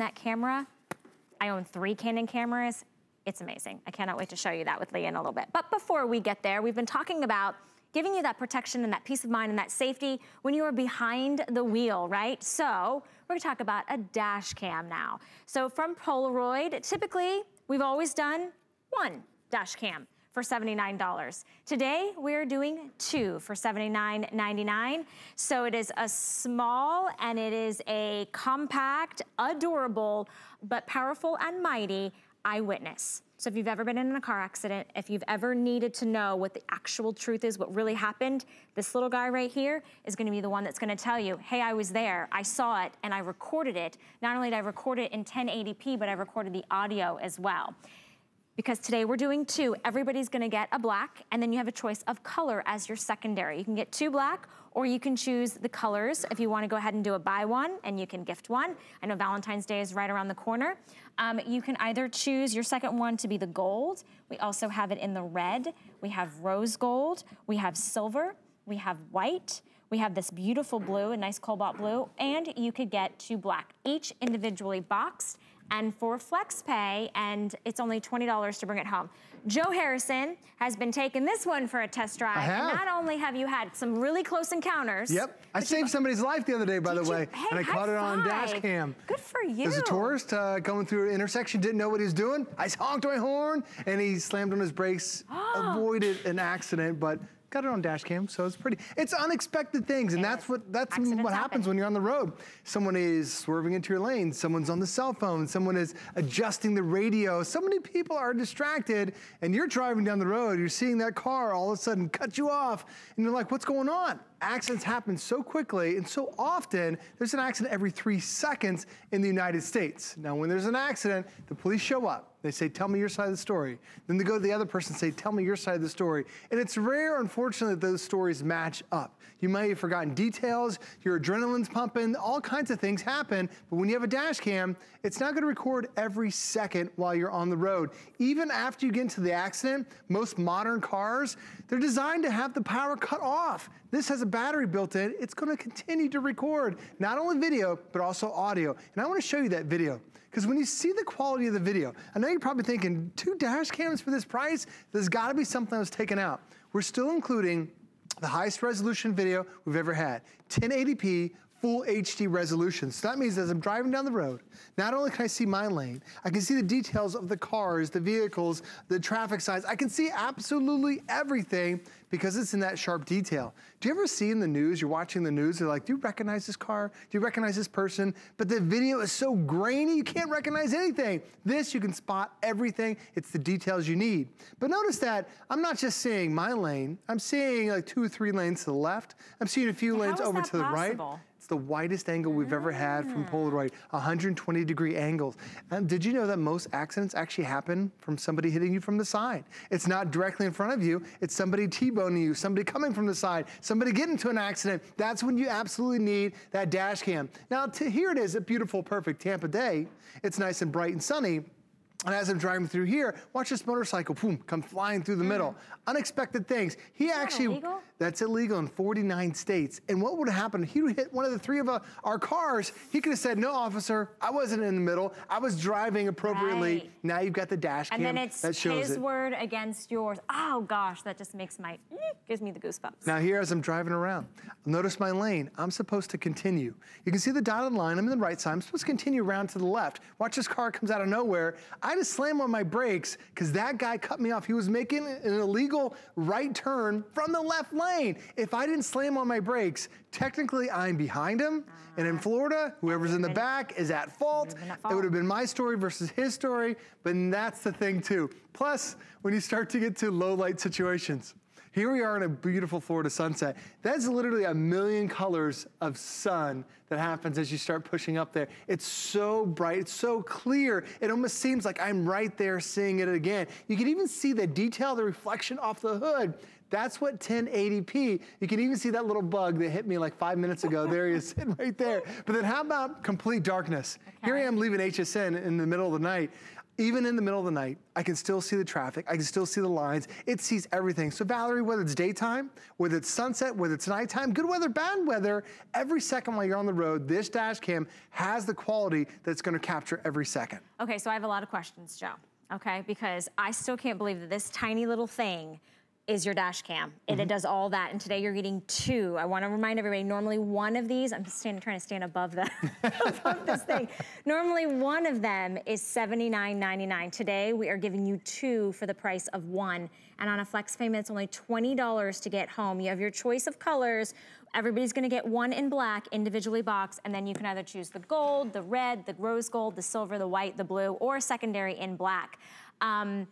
that camera. I own three Canon cameras. It's amazing. I cannot wait to show you that with Leah in a little bit. But before we get there, we've been talking about giving you that protection and that peace of mind and that safety when you are behind the wheel, right? So we're gonna talk about a dash cam now. So from Polaroid, typically we've always done one dash cam for $79. Today, we're doing two for $79.99. So it is a small and it is a compact, adorable, but powerful and mighty eyewitness. So if you've ever been in a car accident, if you've ever needed to know what the actual truth is, what really happened, this little guy right here is gonna be the one that's gonna tell you, hey, I was there, I saw it, and I recorded it. Not only did I record it in 1080p, but I recorded the audio as well because today we're doing two. Everybody's gonna get a black and then you have a choice of color as your secondary. You can get two black or you can choose the colors if you wanna go ahead and do a buy one and you can gift one. I know Valentine's Day is right around the corner. Um, you can either choose your second one to be the gold. We also have it in the red. We have rose gold. We have silver. We have white. We have this beautiful blue, a nice cobalt blue, and you could get two black, each individually boxed and for FlexPay, and it's only $20 to bring it home. Joe Harrison has been taking this one for a test drive. I have. not only have you had some really close encounters. Yep. I saved somebody's life the other day, by the way. Hey, and I caught it on dash cam. Good for you. There's a tourist uh, going through an intersection, didn't know what he was doing. I honked my horn, and he slammed on his brakes, avoided an accident, but got it on dash cam, so it's pretty. It's unexpected things, and that's what that's Accidents what happens happen. when you're on the road. Someone is swerving into your lane, someone's on the cell phone, someone is adjusting the radio. So many people are distracted, and you're driving down the road, you're seeing that car all of a sudden cut you off, and you're like, what's going on? Accidents happen so quickly and so often. There's an accident every three seconds in the United States. Now, when there's an accident, the police show up. They say, tell me your side of the story. Then they go to the other person and say, tell me your side of the story. And it's rare, unfortunately, that those stories match up. You might have forgotten details, your adrenaline's pumping, all kinds of things happen. But when you have a dash cam, it's not gonna record every second while you're on the road. Even after you get into the accident, most modern cars, they're designed to have the power cut off. This has a battery built in. It's gonna continue to record not only video, but also audio. And I wanna show you that video. Because when you see the quality of the video, I know you're probably thinking, two dash cams for this price? There's gotta be something that was taken out. We're still including the highest resolution video we've ever had. 1080p, full HD resolution. So that means as I'm driving down the road, not only can I see my lane, I can see the details of the cars, the vehicles, the traffic signs. I can see absolutely everything because it's in that sharp detail. Do you ever see in the news, you're watching the news, they're like, do you recognize this car? Do you recognize this person? But the video is so grainy, you can't recognize anything. This, you can spot everything. It's the details you need. But notice that I'm not just seeing my lane, I'm seeing like two or three lanes to the left. I'm seeing a few lanes over to the right. The widest angle we've ever had from ah. Polaroid, 120 degree angles. And did you know that most accidents actually happen from somebody hitting you from the side? It's not directly in front of you, it's somebody T-boning you, somebody coming from the side, somebody getting into an accident. That's when you absolutely need that dash cam. Now, to, here it is, a beautiful, perfect Tampa day. It's nice and bright and sunny. And as I'm driving through here, watch this motorcycle, boom, come flying through the middle. Mm. Unexpected things. He that actually? That's illegal in 49 states. And what would have happened? He would hit one of the three of uh, our cars. He could have said, no, officer, I wasn't in the middle. I was driving appropriately. Right. Now you've got the dash And then it's that shows his it. word against yours. Oh gosh, that just makes my, gives me the goosebumps. Now here as I'm driving around, notice my lane. I'm supposed to continue. You can see the dotted line. I'm in the right side. I'm supposed to continue around to the left. Watch this car comes out of nowhere. I just slam on my brakes because that guy cut me off. He was making an illegal right turn from the left lane. If I didn't slam on my brakes, technically I'm behind him. And in Florida, whoever's in the back is at fault. at It would have been my story versus his story, but that's the thing too. Plus, when you start to get to low light situations, here we are in a beautiful Florida sunset. That's literally a million colors of sun that happens as you start pushing up there. It's so bright, it's so clear. It almost seems like I'm right there seeing it again. You can even see the detail, the reflection off the hood. That's what 1080p, you can even see that little bug that hit me like five minutes ago. there he is sitting right there. But then how about complete darkness? Okay. Here I am leaving HSN in the middle of the night. Even in the middle of the night, I can still see the traffic. I can still see the lines. It sees everything. So Valerie, whether it's daytime, whether it's sunset, whether it's nighttime, good weather, bad weather, every second while you're on the road, this dash cam has the quality that's gonna capture every second. Okay, so I have a lot of questions, Joe, okay? Because I still can't believe that this tiny little thing is your dash cam. Mm -hmm. And it mm-hmm. does all that. And today you're getting two. I wanna remind everybody, normally one of these, I'm standing, trying to stand above, the, above this thing. Normally one of them is $79.99. Today we are giving you two for the price of one. And on a flex payment, it's only $20 to get home. You have your choice of colors. Everybody's gonna get one in black, individually boxed, and then you can either choose the gold, the red, the rose gold, the silver, the white, the blue, or secondary in black. Um,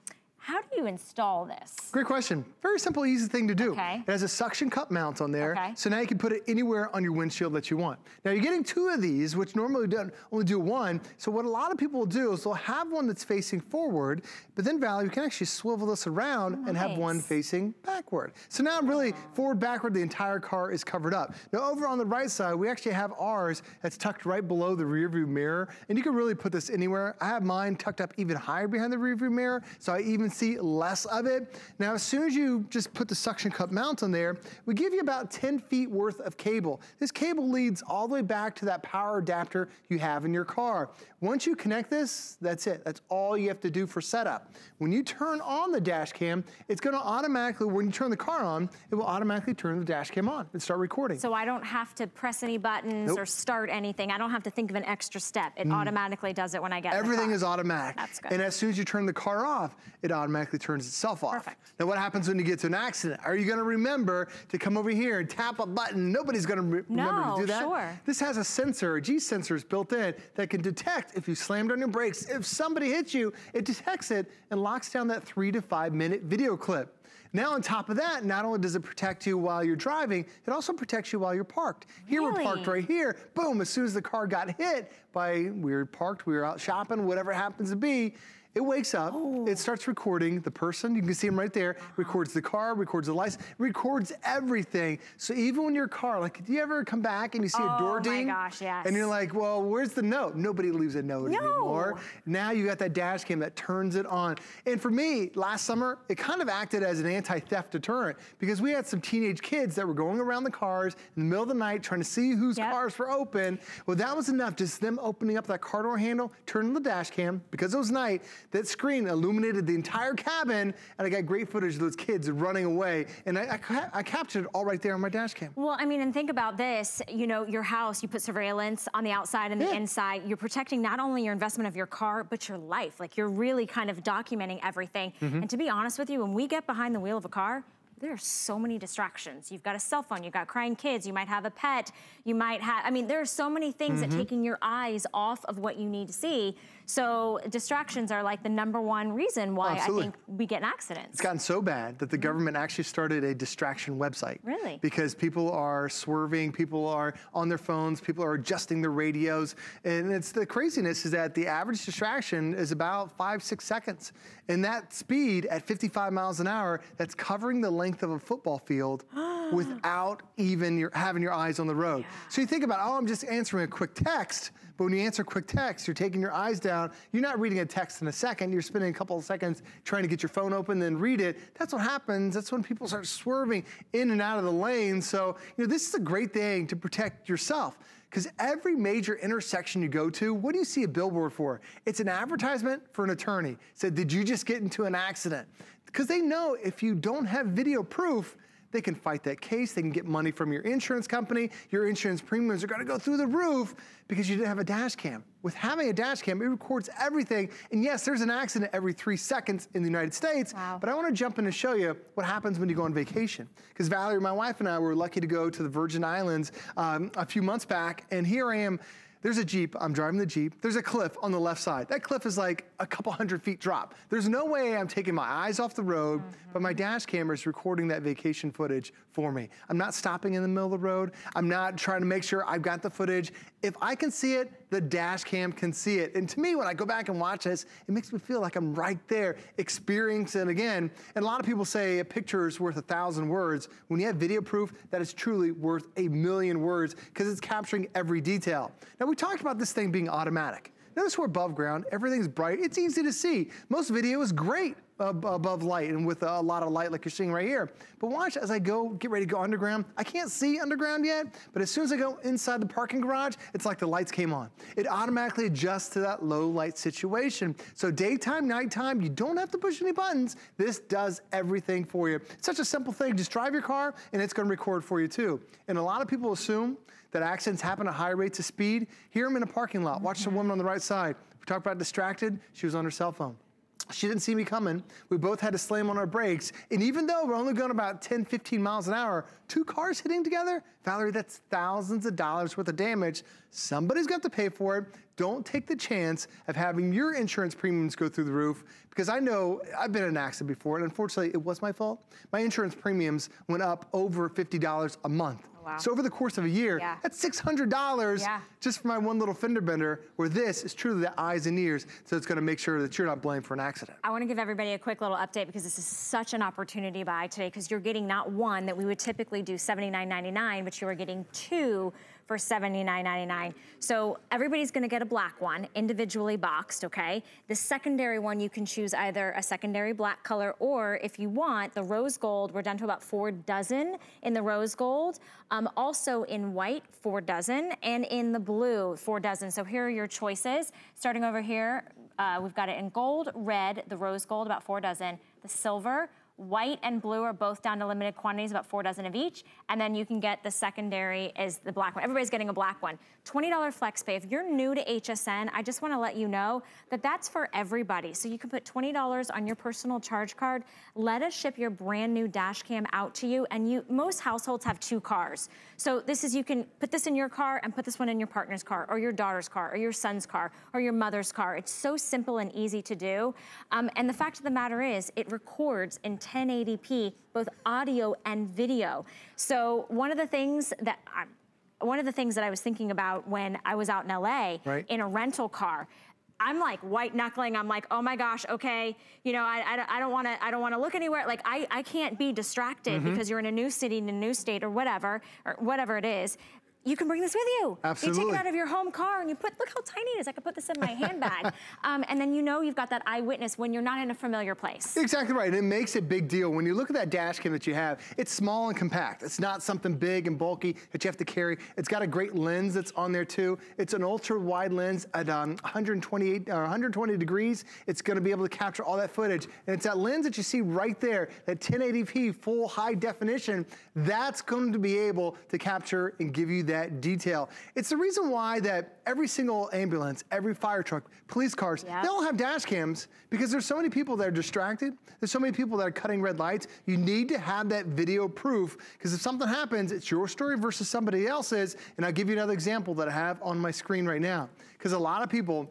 how do you install this? Great question. Very simple, easy thing to do. Okay. It has a suction cup mount on there. Okay. So now you can put it anywhere on your windshield that you want. Now you're getting two of these, which normally don't only do one. So what a lot of people will do is they'll have one that's facing forward, but then Valerie, you can actually swivel this around nice. and have one facing backward. So now really forward, backward, the entire car is covered up. Now over on the right side, we actually have ours that's tucked right below the rear view mirror. And you can really put this anywhere. I have mine tucked up even higher behind the rear view mirror. So I even see less of it. Now, as soon as you just put the suction cup mount on there, we give you about 10 feet worth of cable. This cable leads all the way back to that power adapter you have in your car. Once you connect this, that's it. That's all you have to do for setup. When you turn on the dash cam, it's gonna automatically, when you turn the car on, it will automatically turn the dash cam on and start recording. So I don't have to press any buttons nope. or start anything. I don't have to think of an extra step. It mm. automatically does it when I get Everything is automatic. That's good. And as soon as you turn the car off, it automatically turns itself off. Perfect. Now what happens when you get to an accident? Are you gonna remember to come over here and tap a button? Nobody's gonna re no, remember to do that. sure. This has a sensor, a G sensor is built in that can detect if you slammed on your brakes, if somebody hits you, it detects it and locks down that three to five minute video clip. Now on top of that, not only does it protect you while you're driving, it also protects you while you're parked. Here really? we're parked right here. Boom, as soon as the car got hit by, we were parked, we were out shopping, whatever it happens to be, it wakes up, oh. it starts recording the person, you can see him right there, records the car, records the license, records everything. So even when your car, like, do you ever come back and you see oh a door ding? Oh my gosh, yes. And you're like, well, where's the note? Nobody leaves a note no. anymore. Now you got that dash cam that turns it on. And for me, last summer, it kind of acted as an anti-theft deterrent because we had some teenage kids that were going around the cars in the middle of the night trying to see whose yep. cars were open. Well, that was enough, just them opening up that car door handle, turning the dash cam, because it was night, that screen illuminated the entire cabin, and I got great footage of those kids running away, and I, I, I captured it all right there on my dash cam. Well, I mean, and think about this, you know, your house, you put surveillance on the outside and the yeah. inside, you're protecting not only your investment of your car, but your life. Like, you're really kind of documenting everything. Mm -hmm. And to be honest with you, when we get behind the wheel of a car, there are so many distractions. You've got a cell phone, you've got crying kids, you might have a pet, you might have, I mean, there are so many things mm -hmm. that mm-hmm. taking your eyes off of what you need to see. So distractions are like the number one reason why Absolutely. I think we get in accidents. It's gotten so bad that the government actually started a distraction website. Really? Because people are swerving, people are on their phones, people are adjusting their radios. And it's the craziness is that the average distraction is about five, six seconds. And that speed at 55 miles an hour, that's covering the length of a football field without even your, having your eyes on the road. Yeah. So you think about, oh, I'm just answering a quick text, but when you answer quick text, you're taking your eyes down. You're not reading a text in a second. You're spending a couple of seconds trying to get your phone open, then read it. That's what happens. That's when people start swerving in and out of the lane. So, you know, this is a great thing to protect yourself. Because every major intersection you go to, what do you see a billboard for? It's an advertisement for an attorney. Said, did you just get into an accident? Because they know if you don't have video proof, they can fight that case. They can get money from your insurance company. Your insurance premiums are going to go through the roof because you didn't have a dash cam. With having a dash cam, it records everything. And yes, there's an accident every three seconds in the United States. Wow. But I want to jump in and show you what happens when you go on vacation. Because Valerie, my wife and I were lucky to go to the Virgin Islands um, a few months back. And here I am There's a Jeep, I'm driving the Jeep. There's a cliff on the left side. That cliff is like a couple hundred feet drop. There's no way I'm taking my eyes off the road, mm -hmm. but my dash camera is recording that vacation footage for me. I'm not stopping in the middle of the road. I'm not trying to make sure I've got the footage. If I can see it, the dash cam can see it. And to me, when I go back and watch this, it makes me feel like I'm right there experiencing it again. And a lot of people say a picture is worth a thousand words. When you have video proof, that is truly worth a million words because it's capturing every detail. Now we talked about this thing being automatic. Notice we're above ground, everything's bright, it's easy to see. Most video is great above light and with a lot of light like you're seeing right here. But watch as I go, get ready to go underground. I can't see underground yet, but as soon as I go inside the parking garage, it's like the lights came on. It automatically adjusts to that low light situation. So daytime, nighttime, you don't have to push any buttons. This does everything for you. It's such a simple thing. Just drive your car and it's gonna record for you too. And a lot of people assume that accidents happen at high rates of speed. Here I'm in a parking lot. Watch the woman on the right side. We talked about distracted. She was on her cell phone. She didn't see me coming. We both had to slam on our brakes. And even though we're only going about 10, 15 miles an hour, two cars hitting together, Valerie, that's thousands of dollars worth of damage. Somebody's got to pay for it. Don't take the chance of having your insurance premiums go through the roof because I know I've been in an accident before and unfortunately it was my fault. My insurance premiums went up over $50 a month. Wow. So over the course of a year, yeah. that's $600 yeah. just for my one little fender bender, where this is truly the eyes and ears, so it's gonna make sure that you're not blamed for an accident. I wanna give everybody a quick little update because this is such an opportunity buy today because you're getting not one that we would typically do $79.99, but you are getting two for $79.99. So everybody's gonna get a black one, individually boxed, okay? The secondary one, you can choose either a secondary black color or if you want, the rose gold, we're down to about four dozen in the rose gold. Um, also in white, four dozen, and in the blue, four dozen. So here are your choices. Starting over here, uh, we've got it in gold, red, the rose gold, about four dozen, the silver, White and blue are both down to limited quantities, about four dozen of each. And then you can get the secondary is the black one. Everybody's getting a black one. $20 flex pay. If you're new to HSN, I just wanna let you know that that's for everybody. So you can put $20 on your personal charge card. Let us ship your brand new dash cam out to you. And you, most households have two cars. So this is, you can put this in your car and put this one in your partner's car or your daughter's car or your son's car or your mother's car. It's so simple and easy to do. Um, and the fact of the matter is it records in 1080p, both audio and video. So one of the things that I'm, one of the things that I was thinking about when I was out in LA right. in a rental car, I'm like white knuckling. I'm like, oh my gosh, okay, you know, I, I, I don't want to, I don't want to look anywhere. Like I, I can't be distracted mm -hmm. because you're in a new city, in a new state, or whatever, or whatever it is you can bring this with you. Absolutely. You take it out of your home car and you put, look how tiny it is. I could put this in my handbag. Um, and then you know you've got that eyewitness when you're not in a familiar place. Exactly right. And It makes a big deal. When you look at that dash cam that you have, it's small and compact. It's not something big and bulky that you have to carry. It's got a great lens that's on there too. It's an ultra wide lens at um, 128 or uh, 120 degrees. It's gonna be able to capture all that footage. And it's that lens that you see right there, that 1080p full high definition, that's going to be able to capture and give you that detail. It's the reason why that every single ambulance, every fire truck, police cars, yep. they all have dash cams because there's so many people that are distracted. There's so many people that are cutting red lights. You need to have that video proof because if something happens, it's your story versus somebody else's. And I'll give you another example that I have on my screen right now. Because a lot of people,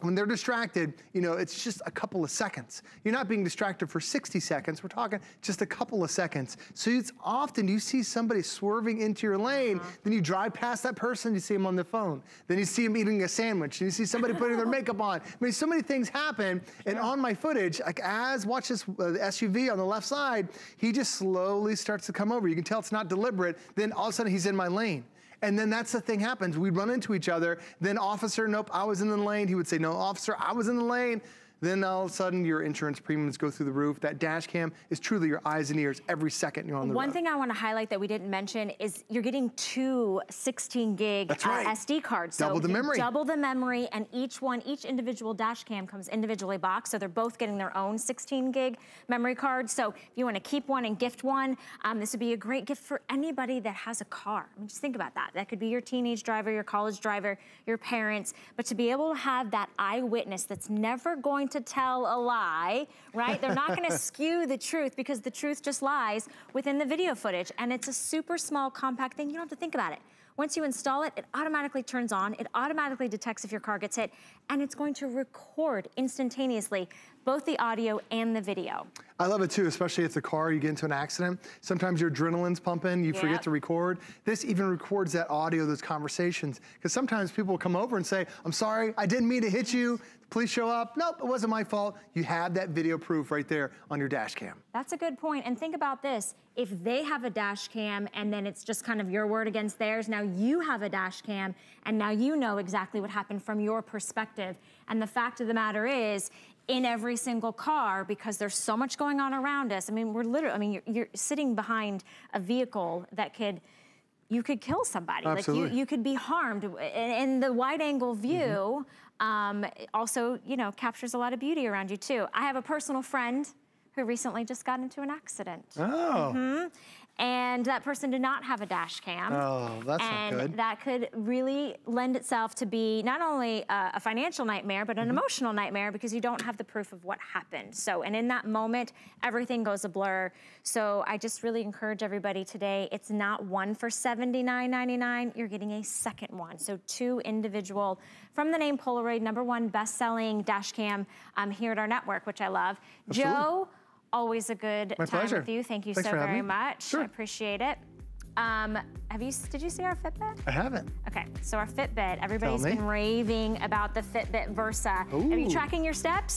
when they're distracted, you know, it's just a couple of seconds. You're not being distracted for 60 seconds. We're talking just a couple of seconds. So it's often you see somebody swerving into your lane, uh -huh. then you drive past that person, you see them on the phone. Then you see them eating a sandwich, and you see somebody putting their makeup on. I mean, so many things happen. Sure. And on my footage, like as watch this uh, SUV on the left side, he just slowly starts to come over. You can tell it's not deliberate. Then all of a sudden he's in my lane. And then that's the thing happens. We'd run into each other. Then officer, nope, I was in the lane. He would say, no, officer, I was in the lane. Then all of a sudden your insurance premiums go through the roof. That dash cam is truly your eyes and ears every second you're on the road. One road. thing I want to highlight that we didn't mention is you're getting two 16 gig uh, right. uh, SD cards. Double so the memory. Double the memory and each one, each individual dash cam comes individually boxed. So they're both getting their own 16 gig memory card. So if you want to keep one and gift one, um, this would be a great gift for anybody that has a car. I mean, just think about that. That could be your teenage driver, your college driver, your parents. But to be able to have that eyewitness that's never going to tell a lie, right? They're not gonna skew the truth because the truth just lies within the video footage. And it's a super small, compact thing. You don't have to think about it. Once you install it, it automatically turns on. It automatically detects if your car gets hit, and it's going to record instantaneously both the audio and the video. I love it too, especially if the car, you get into an accident. Sometimes your adrenaline's pumping, you yep. forget to record. This even records that audio, those conversations. Because sometimes people will come over and say, I'm sorry, I didn't mean to hit you. Please show up. Nope, it wasn't my fault. You have that video proof right there on your dash cam. That's a good point. And think about this. If they have a dash cam and then it's just kind of your word against theirs, now you have a dash cam and now you know exactly what happened from your perspective. And the fact of the matter is, in every single car because there's so much going on around us. I mean, we're literally, I mean, you're, you're sitting behind a vehicle that could, you could kill somebody. Absolutely. Like you, you could be harmed. And the wide angle view mm-hmm. um, also, you know, captures a lot of beauty around you too. I have a personal friend who recently just got into an accident. Oh. Mm-hmm and that person did not have a dash cam. Oh, that's and not good. that could really lend itself to be not only a, a financial nightmare, but an mm -hmm. emotional nightmare because you don't have the proof of what happened. So, and in that moment, everything goes a blur. So I just really encourage everybody today, it's not one for $79.99, you're getting a second one. So two individual from the name Polaroid, number one best-selling dash cam um, here at our network, which I love. Absolutely. Joe, Always a good My time pleasure. with you. Thank you Thanks so very me. much. Sure. I appreciate it. Um, have you, did you see our Fitbit? I haven't. Okay, so our Fitbit, everybody's been raving about the Fitbit Versa. Ooh. Are you tracking your steps?